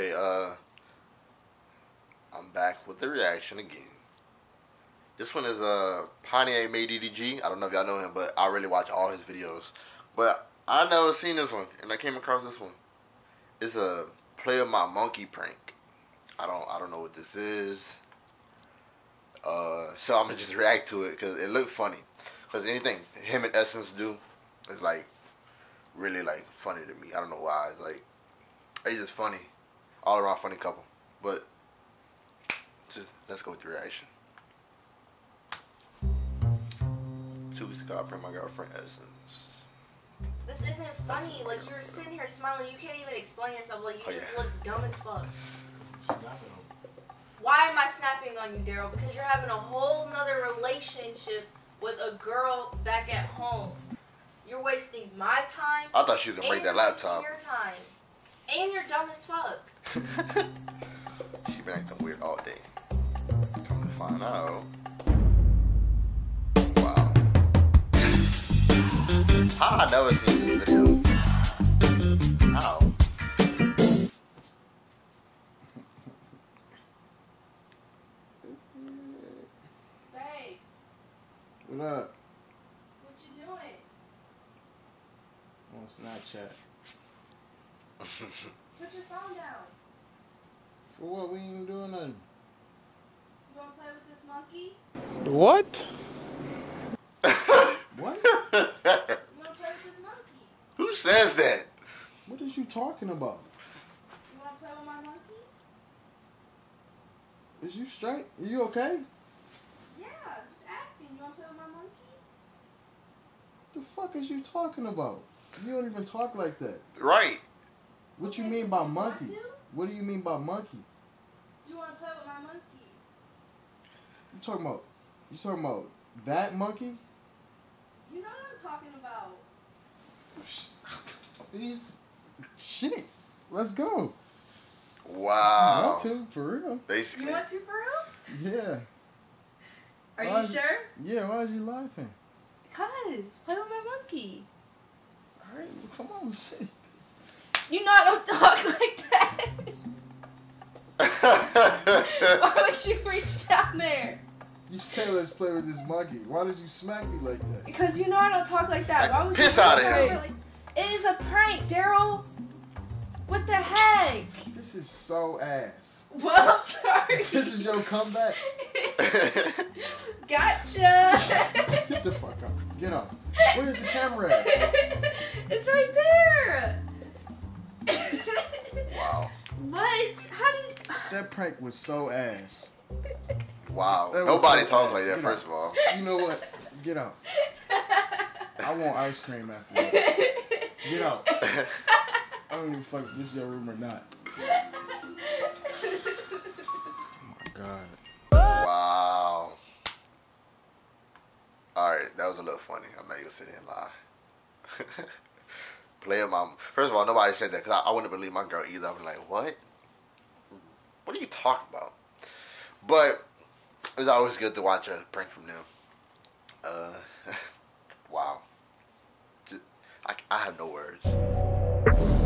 Okay, uh, I'm back with the reaction again. This one is uh Pontiac Made DDG. I don't know if y'all know him, but I really watch all his videos. But I never seen this one, and I came across this one. It's a play of my monkey prank. I don't I don't know what this is. Uh, so I'm gonna just react to it because it looked funny. Cause anything him and Essence do is like really like funny to me. I don't know why. It's like it's just funny, all around funny couple. But just let's go with the reaction. Two weeks ago, I prank my girlfriend Essence. This isn't funny. Like you're sitting here smiling, you can't even explain yourself. Like you Oh, just yeah. look dumb as fuck. Why am I snapping on you, Darryl? Because you're having a whole nother relationship with a girl back at home. You're wasting my time. I thought she was gonna break that you're wasting laptop. Your time. And you're dumb as fuck. she been acting weird all day. Come to find out. Wow. How I never seen this video? How? Babe, What up? what you doing? On Snapchat. Put your phone down. For what? We ain't doing nothing. You wanna play with this monkey? What? What? You wanna play with this monkey? Who says that? What is you talking about? You wanna play with my monkey? Is you straight? Are you okay? Yeah, just asking. You wanna play with my monkey? What the fuck is you talking about? You don't even talk like that. Right. What you mean by monkey? What do you mean by monkey? Do you wanna play with my monkey? You talking about? You talking about that monkey? You know what I'm talking about. Shit. Let's go. Wow. Want to for real? Basically. You want to for real? Yeah. Are Why you is- sure? Yeah. Why is you laughing? Cause play with my monkey. All right. Well, come on. Shit. You know I don't talk like that. Why would you reach down there? You say let's play with this monkey. Why did you smack me like that? Because you know I don't talk like that. Why would Piss you outta talk him. like- It is a prank, Darryl. What the heck? This is so ass. Well, I'm sorry. This is your comeback. gotcha. Get the fuck up. Get up. Where's the camera at? it's right there. That prank was so ass. Wow. Nobody so talks bad. like that, know. first of all. You know what? Get out. I want ice cream after this. Get out. I don't even fuck if this is your room or not. Oh my god. Wow. Alright, that was a little funny. I'm not gonna sit here and lie. Play my. First of all, nobody said that because I, I wouldn't believe my girl either. I'm like, what? What are you talking about? But it's always good to watch a prank from them. Uh, wow. Just, I, I have no words.